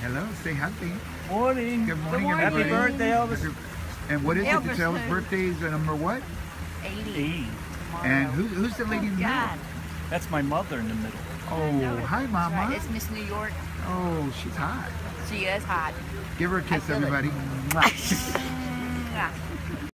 Hello, say happy. Morning. Good morning, morning. Happy birthday, Elvis. And what is it? Elvis. It's Elvis' birthday is number what? 80. 80. And who, who's the lady in the oh, God. middle? that's my mother in the middle. Oh, hi, Mama. right. Mama. It's Miss New York. Oh, she's hot. She is hot. Give her a kiss, everybody.